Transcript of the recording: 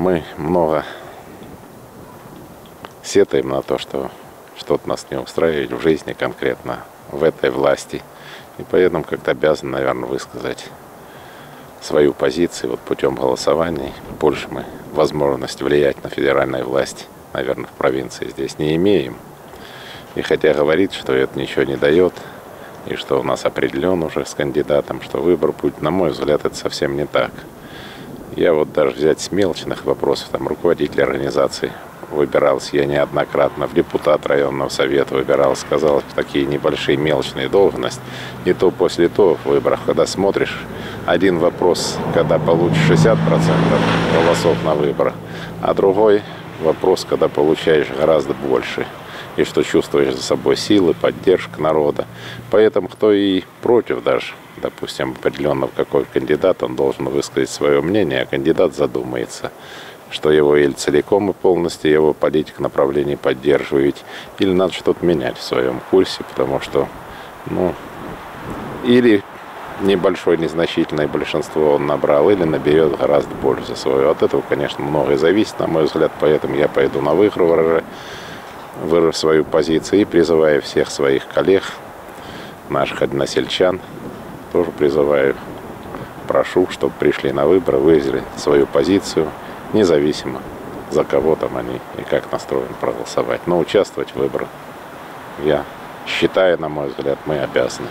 мы много сетуем на то, что что-то нас не устраивает в жизни конкретно, в этой власти. И поэтому как-то обязан, наверное, высказать свою позицию вот путем голосования. Больше мы возможность влиять на федеральную власть, наверное, в провинции здесь не имеем. И хотя говорит, что это ничего не дает, и что у нас определен уже с кандидатом, что выбор будет, на мой взгляд, это совсем не так. Я вот даже взять с мелочных вопросов, там руководитель организации выбирался я неоднократно, в депутат районного совета выбирался, сказал, такие небольшие мелочные должности. И то после того в выборах, когда смотришь, один вопрос, когда получишь 60% голосов на выборах, а другой вопрос, когда получаешь гораздо больше и что чувствуешь за собой силы, поддержку народа. Поэтому кто и против даже, допустим, определенного какой кандидат, он должен высказать свое мнение, а кандидат задумается что его или целиком и полностью его политика направлений поддерживает, или надо что-то менять в своем курсе, потому что, ну, или небольшое, незначительное большинство он набрал, или наберет гораздо больше свое. От этого, конечно, многое зависит, на мой взгляд, поэтому я пойду на выигрыш, выражу свою позицию и призываю всех своих коллег, наших односельчан, тоже призываю, прошу, чтобы пришли на выборы, выразили свою позицию – независимо, за кого там они и как настроены проголосовать. Но участвовать в выборах, я считаю, на мой взгляд, мы обязаны.